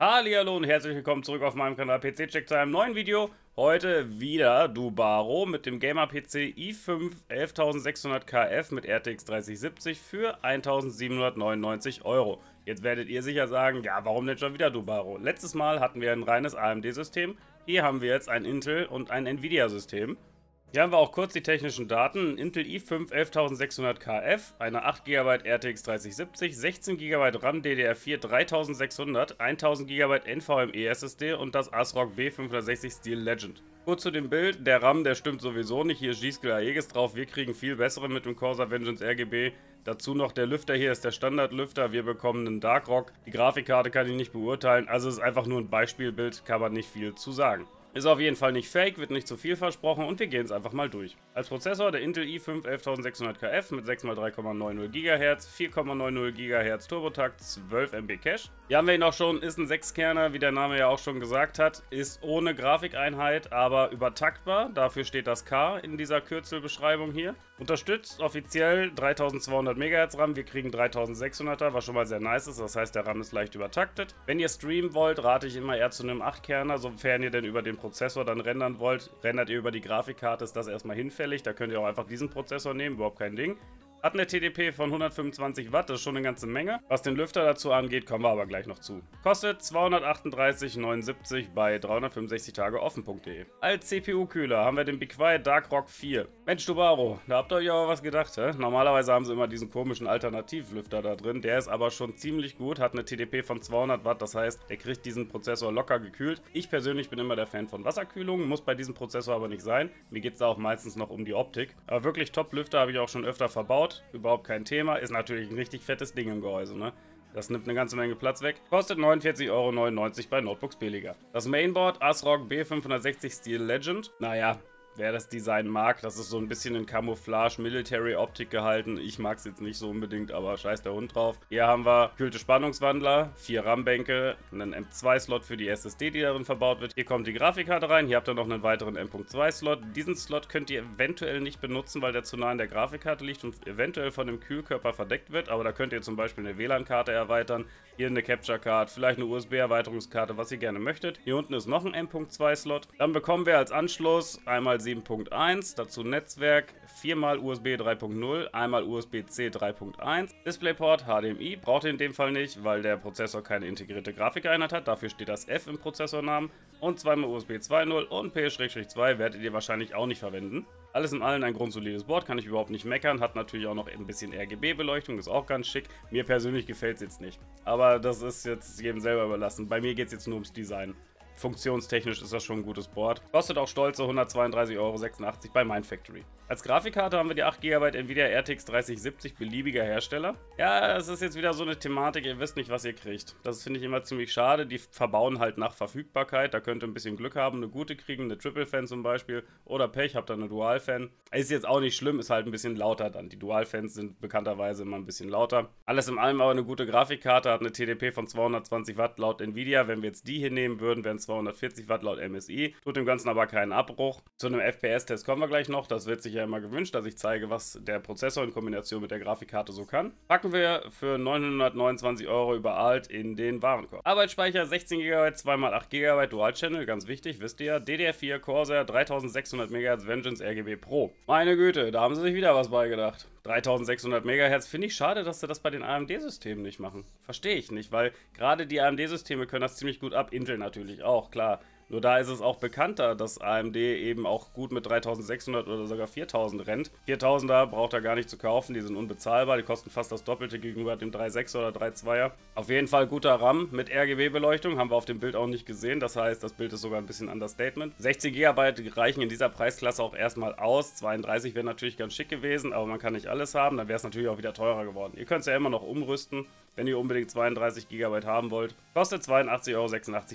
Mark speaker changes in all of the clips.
Speaker 1: Hallo und herzlich willkommen zurück auf meinem Kanal PC Check zu einem neuen Video. Heute wieder Dubaro mit dem Gamer PC i5 11600 KF mit RTX 3070 für 1799 Euro. Jetzt werdet ihr sicher sagen, ja warum denn schon wieder Dubaro? Letztes Mal hatten wir ein reines AMD-System, hier haben wir jetzt ein Intel und ein Nvidia-System. Hier haben wir auch kurz die technischen Daten. Intel i5 11600 KF, eine 8 GB RTX 3070, 16 GB RAM DDR4 3600, 1000 GB NVMe SSD und das ASRock B560 Steel Legend. Kurz zu dem Bild, der RAM, der stimmt sowieso nicht, hier ist G-Skill Aegis drauf, wir kriegen viel bessere mit dem Corsa Vengeance RGB. Dazu noch der Lüfter hier ist der Standardlüfter, wir bekommen einen Darkrock. Die Grafikkarte kann ich nicht beurteilen, also es ist einfach nur ein Beispielbild, kann man nicht viel zu sagen. Ist auf jeden Fall nicht fake, wird nicht zu viel versprochen und wir gehen es einfach mal durch. Als Prozessor der Intel i5 11600 KF mit 6x3,90 GHz, 4,90 GHz Turbotakt, 12 MB Cache. Hier haben wir ihn auch schon, ist ein 6-Kerner, wie der Name ja auch schon gesagt hat, ist ohne Grafikeinheit, aber übertaktbar. Dafür steht das K in dieser Kürzelbeschreibung hier. Unterstützt offiziell 3200 MHz RAM, wir kriegen 3600er, was schon mal sehr nice ist, das heißt der RAM ist leicht übertaktet. Wenn ihr streamen wollt, rate ich immer eher zu einem 8-Kerner, sofern ihr denn über den Prozessor dann rendern wollt, rendert ihr über die Grafikkarte, ist das erstmal hinfällig. Da könnt ihr auch einfach diesen Prozessor nehmen, überhaupt kein Ding. Hat eine TDP von 125 Watt, das ist schon eine ganze Menge. Was den Lüfter dazu angeht, kommen wir aber gleich noch zu. Kostet 238,79 bei 365 Tage offen.de. Als CPU-Kühler haben wir den Be Quiet Dark Rock 4. Mensch, Dubaro, da habt ihr euch aber was gedacht, hä? Normalerweise haben sie immer diesen komischen Alternativlüfter da drin. Der ist aber schon ziemlich gut, hat eine TDP von 200 Watt, das heißt, der kriegt diesen Prozessor locker gekühlt. Ich persönlich bin immer der Fan von Wasserkühlung, muss bei diesem Prozessor aber nicht sein. Mir geht es da auch meistens noch um die Optik. Aber wirklich Top-Lüfter habe ich auch schon öfter verbaut gebaut, überhaupt kein Thema. Ist natürlich ein richtig fettes Ding im Gehäuse, ne? Das nimmt eine ganze Menge Platz weg. Kostet 49,99 Euro bei Notebooks billiger. Das Mainboard ASRock B560 Steel Legend. Naja, wer das Design mag. Das ist so ein bisschen in Camouflage, Military-Optik gehalten. Ich mag es jetzt nicht so unbedingt, aber scheiß der Hund drauf. Hier haben wir kühlte Spannungswandler, vier RAM-Bänke, einen M2-Slot für die SSD, die darin verbaut wird. Hier kommt die Grafikkarte rein. Hier habt ihr noch einen weiteren M.2-Slot. Diesen Slot könnt ihr eventuell nicht benutzen, weil der zu nah an der Grafikkarte liegt und eventuell von dem Kühlkörper verdeckt wird. Aber da könnt ihr zum Beispiel eine WLAN-Karte erweitern. Hier eine Capture-Card, vielleicht eine USB-Erweiterungskarte, was ihr gerne möchtet. Hier unten ist noch ein M.2-Slot. Dann bekommen wir als Anschluss einmal 7.1, dazu Netzwerk, viermal USB 3.0, einmal USB-C 3.1, Displayport HDMI, braucht ihr in dem Fall nicht, weil der Prozessor keine integrierte Grafikeinheit hat, dafür steht das F im Prozessornamen und zweimal USB 2.0 und P-2 werdet ihr wahrscheinlich auch nicht verwenden. Alles in allem ein grundsolides Board, kann ich überhaupt nicht meckern, hat natürlich auch noch ein bisschen RGB-Beleuchtung, ist auch ganz schick. Mir persönlich gefällt es jetzt nicht, aber das ist jetzt jedem selber überlassen. Bei mir geht es jetzt nur ums Design. Funktionstechnisch ist das schon ein gutes Board. Kostet auch stolze 132,86 Euro bei Mindfactory. Als Grafikkarte haben wir die 8 GB Nvidia RTX 3070 beliebiger Hersteller. Ja, es ist jetzt wieder so eine Thematik, ihr wisst nicht, was ihr kriegt. Das finde ich immer ziemlich schade. Die verbauen halt nach Verfügbarkeit. Da könnt ihr ein bisschen Glück haben, eine gute kriegen, eine Triple-Fan zum Beispiel. Oder Pech, habt ihr eine Dual-Fan. Ist jetzt auch nicht schlimm, ist halt ein bisschen lauter dann. Die Dual-Fans sind bekannterweise immer ein bisschen lauter. Alles in allem aber eine gute Grafikkarte, hat eine TDP von 220 Watt laut Nvidia. Wenn wir jetzt die hier nehmen würden, wären es 240 Watt laut MSI. Tut dem Ganzen aber keinen Abbruch. Zu einem FPS-Test kommen wir gleich noch. Das wird sich ja immer gewünscht, dass ich zeige, was der Prozessor in Kombination mit der Grafikkarte so kann. Packen wir für 929 Euro überall in den Warenkorb. Arbeitsspeicher 16 GB, 2x8 GB, Dual Channel, ganz wichtig, wisst ihr. DDR4 Corsair 3600 MHz Vengeance RGB Pro. Meine Güte, da haben sie sich wieder was beigedacht. 3600 MHz finde ich schade, dass sie das bei den AMD-Systemen nicht machen. Verstehe ich nicht, weil gerade die AMD-Systeme können das ziemlich gut ab. Intel natürlich auch, klar. Nur da ist es auch bekannter, dass AMD eben auch gut mit 3600 oder sogar 4000 rennt. 4000er braucht er gar nicht zu kaufen, die sind unbezahlbar, die kosten fast das Doppelte gegenüber dem 3.6 oder 3.2er. Auf jeden Fall guter RAM mit RGB-Beleuchtung, haben wir auf dem Bild auch nicht gesehen, das heißt, das Bild ist sogar ein bisschen Understatement. 16 GB reichen in dieser Preisklasse auch erstmal aus, 32 wäre natürlich ganz schick gewesen, aber man kann nicht alles haben, dann wäre es natürlich auch wieder teurer geworden. Ihr könnt es ja immer noch umrüsten, wenn ihr unbedingt 32 GB haben wollt. Kostet 82,86 Euro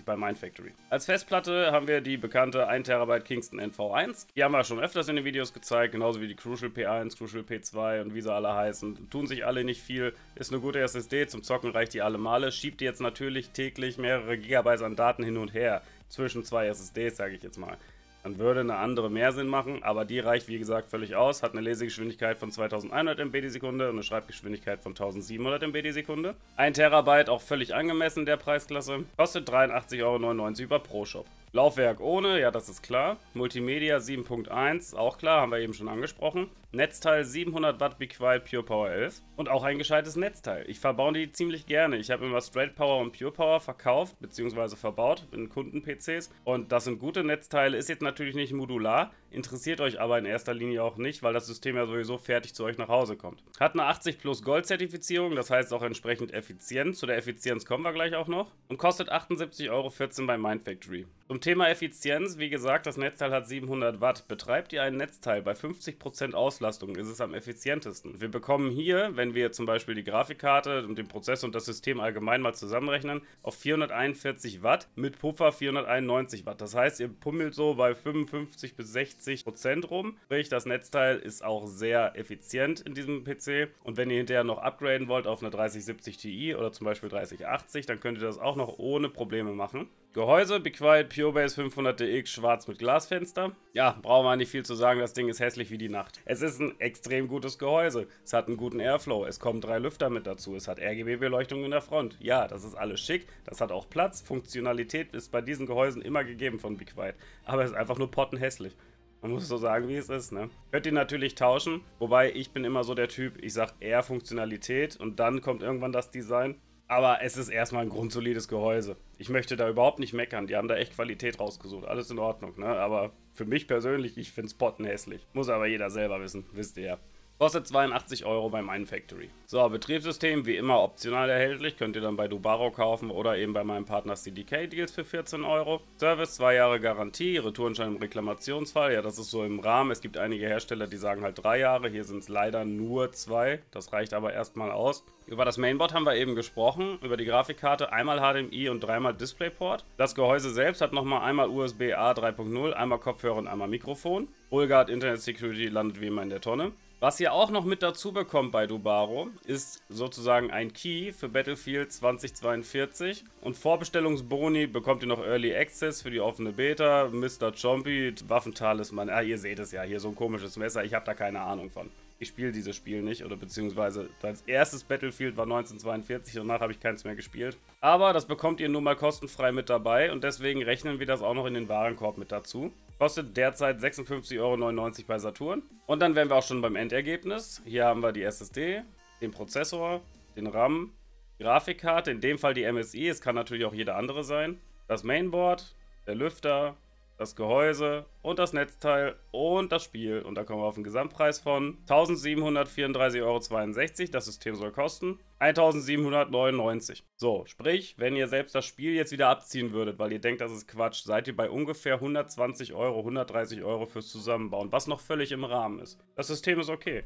Speaker 1: bei Mindfactory. Als Festplatte haben wir die bekannte 1 TB Kingston NV1. Die haben wir schon öfters in den Videos gezeigt, genauso wie die Crucial P1, Crucial P2 und wie sie alle heißen. Tun sich alle nicht viel, ist eine gute SSD, zum Zocken reicht die alle Male, schiebt jetzt natürlich täglich mehrere Gigabyte an Daten hin und her zwischen zwei SSDs, sage ich jetzt mal. Dann würde eine andere mehr Sinn machen, aber die reicht wie gesagt völlig aus, hat eine Lesegeschwindigkeit von 2100 MB die Sekunde und eine Schreibgeschwindigkeit von 1700 MB die Sekunde. 1 Terabyte auch völlig angemessen der Preisklasse, kostet 83,99 Euro über ProShop. Laufwerk ohne, ja das ist klar. Multimedia 7.1, auch klar, haben wir eben schon angesprochen. Netzteil 700 Watt Be Quiet Pure Power 11 und auch ein gescheites Netzteil. Ich verbaue die ziemlich gerne. Ich habe immer Straight Power und Pure Power verkauft bzw. verbaut in Kunden-PCs und das sind gute Netzteile. Ist jetzt natürlich nicht modular, interessiert euch aber in erster Linie auch nicht, weil das System ja sowieso fertig zu euch nach Hause kommt. Hat eine 80 Plus Gold Zertifizierung, das heißt auch entsprechend effizient. Zu der Effizienz kommen wir gleich auch noch und kostet 78,14 Euro bei Mindfactory. Zum Thema Effizienz, wie gesagt, das Netzteil hat 700 Watt. Betreibt ihr ein Netzteil bei 50% Auslastung ist es am effizientesten. Wir bekommen hier, wenn wir zum Beispiel die Grafikkarte und den Prozessor und das System allgemein mal zusammenrechnen, auf 441 Watt mit Puffer 491 Watt. Das heißt, ihr pummelt so bei 55 bis 60 Prozent rum. Sprich, das Netzteil ist auch sehr effizient in diesem PC. Und wenn ihr hinterher noch upgraden wollt auf eine 3070 Ti oder zum Beispiel 3080, dann könnt ihr das auch noch ohne Probleme machen. Gehäuse, Be Quiet PureBase 500DX schwarz mit Glasfenster. Ja, brauchen wir nicht viel zu sagen, das Ding ist hässlich wie die Nacht. Es ist ein extrem gutes Gehäuse. Es hat einen guten Airflow, es kommen drei Lüfter mit dazu, es hat RGB-Beleuchtung in der Front. Ja, das ist alles schick, das hat auch Platz. Funktionalität ist bei diesen Gehäusen immer gegeben von Be Quiet. Aber es ist einfach nur pottenhässlich. Man muss so sagen, wie es ist, ne? Könnt ihr natürlich tauschen, wobei ich bin immer so der Typ, ich sag eher Funktionalität und dann kommt irgendwann das Design. Aber es ist erstmal ein grundsolides Gehäuse. Ich möchte da überhaupt nicht meckern. Die haben da echt Qualität rausgesucht. Alles in Ordnung, ne? Aber für mich persönlich, ich finde es pottenhässlich. Muss aber jeder selber wissen, wisst ihr ja. Kostet 82 Euro beim Factory. So, Betriebssystem wie immer optional erhältlich, könnt ihr dann bei Dubaro kaufen oder eben bei meinem Partner CDK Deals für 14 Euro. Service 2 Jahre Garantie, Retourenschein im Reklamationsfall, ja das ist so im Rahmen. Es gibt einige Hersteller, die sagen halt 3 Jahre, hier sind es leider nur 2, das reicht aber erstmal aus. Über das Mainboard haben wir eben gesprochen, über die Grafikkarte, einmal HDMI und dreimal DisplayPort. Das Gehäuse selbst hat nochmal einmal USB A 3.0, einmal Kopfhörer und einmal Mikrofon. Olgard Internet Security landet wie immer in der Tonne. Was ihr auch noch mit dazu bekommt bei Dubaro, ist sozusagen ein Key für Battlefield 2042 und Vorbestellungsboni bekommt ihr noch Early Access für die offene Beta, Mr. Chompy, Waffentalisman, ah ihr seht es ja, hier so ein komisches Messer, ich habe da keine Ahnung von. Ich spiele dieses Spiel nicht oder beziehungsweise als erstes Battlefield war 1942 und danach habe ich keins mehr gespielt. Aber das bekommt ihr nun mal kostenfrei mit dabei und deswegen rechnen wir das auch noch in den Warenkorb mit dazu. Kostet derzeit 56,99 Euro bei Saturn. Und dann wären wir auch schon beim Endergebnis. Hier haben wir die SSD, den Prozessor, den RAM, Grafikkarte, in dem Fall die MSI, es kann natürlich auch jede andere sein, das Mainboard, der Lüfter, das Gehäuse und das Netzteil und das Spiel. Und da kommen wir auf einen Gesamtpreis von 1734,62 Euro. Das System soll kosten 1799. So, sprich, wenn ihr selbst das Spiel jetzt wieder abziehen würdet, weil ihr denkt, das ist Quatsch, seid ihr bei ungefähr 120 Euro, 130 Euro fürs Zusammenbauen, was noch völlig im Rahmen ist. Das System ist okay.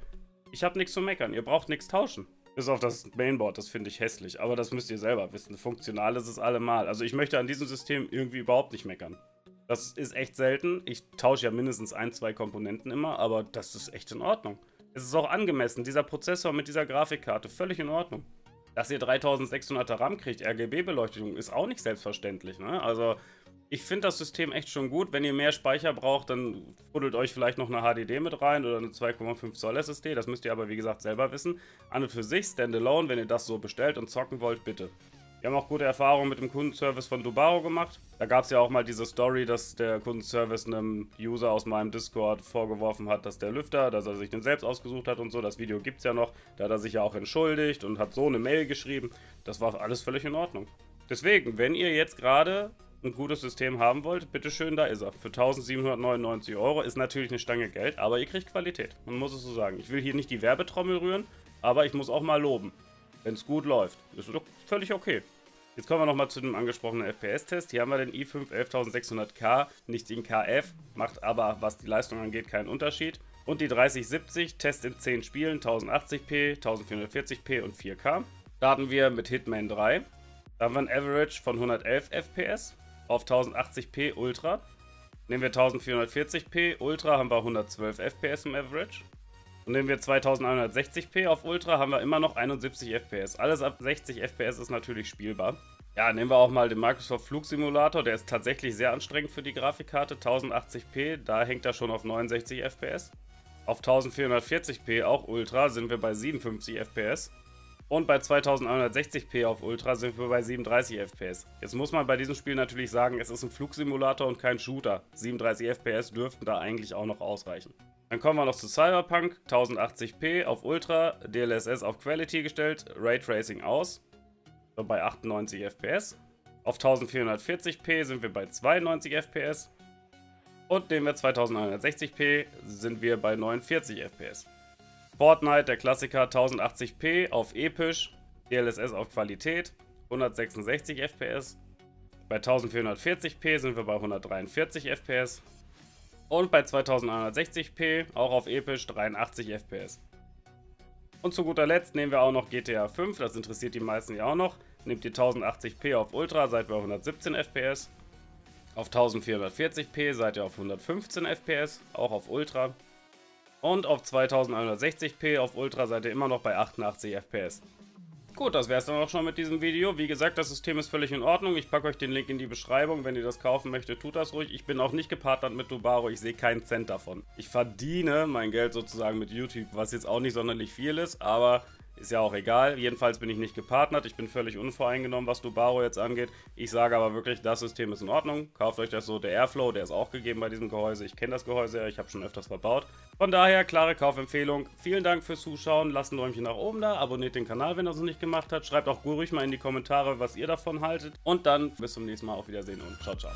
Speaker 1: Ich habe nichts zu meckern, ihr braucht nichts tauschen. Bis auf das Mainboard, das finde ich hässlich. Aber das müsst ihr selber wissen. Funktional ist es allemal. Also ich möchte an diesem System irgendwie überhaupt nicht meckern. Das ist echt selten. Ich tausche ja mindestens ein, zwei Komponenten immer, aber das ist echt in Ordnung. Es ist auch angemessen. Dieser Prozessor mit dieser Grafikkarte, völlig in Ordnung. Dass ihr 3600er RAM kriegt, RGB-Beleuchtung, ist auch nicht selbstverständlich. Ne? Also, ich finde das System echt schon gut. Wenn ihr mehr Speicher braucht, dann fuddelt euch vielleicht noch eine HDD mit rein oder eine 2,5 Zoll SSD. Das müsst ihr aber, wie gesagt, selber wissen. An und für sich, Standalone, wenn ihr das so bestellt und zocken wollt, bitte. Wir haben auch gute Erfahrungen mit dem Kundenservice von Dubaro gemacht. Da gab es ja auch mal diese Story, dass der Kundenservice einem User aus meinem Discord vorgeworfen hat, dass der Lüfter, dass er sich den selbst ausgesucht hat und so. Das Video gibt es ja noch. Da hat er sich ja auch entschuldigt und hat so eine Mail geschrieben. Das war alles völlig in Ordnung. Deswegen, wenn ihr jetzt gerade ein gutes System haben wollt, bitteschön, da ist er. Für 1799 Euro ist natürlich eine Stange Geld, aber ihr kriegt Qualität. Man muss es so sagen. Ich will hier nicht die Werbetrommel rühren, aber ich muss auch mal loben wenn es gut läuft. Ist doch völlig okay. Jetzt kommen wir nochmal zu dem angesprochenen FPS-Test. Hier haben wir den i5 11600K, nicht den KF, macht aber, was die Leistung angeht, keinen Unterschied. Und die 3070, Test in 10 Spielen, 1080p, 1440p und 4K. Starten wir mit Hitman 3. Da haben wir ein Average von 111 FPS auf 1080p Ultra. Nehmen wir 1440p Ultra, haben wir 112 FPS im Average. Und nehmen wir 2160p auf Ultra, haben wir immer noch 71 FPS. Alles ab 60 FPS ist natürlich spielbar. Ja, nehmen wir auch mal den Microsoft Flugsimulator. Der ist tatsächlich sehr anstrengend für die Grafikkarte. 1080p, da hängt er schon auf 69 FPS. Auf 1440p, auch Ultra, sind wir bei 57 FPS. Und bei 2160p auf Ultra sind wir bei 37 FPS. Jetzt muss man bei diesem Spiel natürlich sagen, es ist ein Flugsimulator und kein Shooter. 37 FPS dürften da eigentlich auch noch ausreichen. Dann kommen wir noch zu Cyberpunk, 1080p auf Ultra, DLSS auf Quality gestellt, Raytracing aus bei 98 FPS. Auf 1440p sind wir bei 92 FPS. Und nehmen wir 2960p sind wir bei 49 FPS. Fortnite, der Klassiker 1080p auf episch, DLSS auf Qualität, 166 FPS. Bei 1440p sind wir bei 143 FPS. Und bei 2160p auch auf episch 83 FPS. Und zu guter Letzt nehmen wir auch noch GTA 5, das interessiert die meisten ja auch noch. Nehmt ihr 1080p auf Ultra, seid ihr bei 117 FPS. Auf 1440p seid ihr auf 115 FPS, auch auf Ultra. Und auf 2160p auf Ultra seid ihr immer noch bei 88 FPS. Gut, das wäre es dann auch schon mit diesem Video. Wie gesagt, das System ist völlig in Ordnung. Ich packe euch den Link in die Beschreibung. Wenn ihr das kaufen möchtet, tut das ruhig. Ich bin auch nicht gepartnert mit Dubaro. Ich sehe keinen Cent davon. Ich verdiene mein Geld sozusagen mit YouTube, was jetzt auch nicht sonderlich viel ist, aber ist ja auch egal. Jedenfalls bin ich nicht gepartnert. Ich bin völlig unvoreingenommen, was Dubaro jetzt angeht. Ich sage aber wirklich, das System ist in Ordnung. Kauft euch das so. Der Airflow, der ist auch gegeben bei diesem Gehäuse. Ich kenne das Gehäuse ja, ich habe schon öfters verbaut. Von daher, klare Kaufempfehlung. Vielen Dank fürs Zuschauen. Lasst ein Däumchen nach oben da. Abonniert den Kanal, wenn ihr es noch nicht gemacht habt. Schreibt auch ruhig mal in die Kommentare, was ihr davon haltet. Und dann bis zum nächsten Mal. Auf Wiedersehen und ciao, ciao.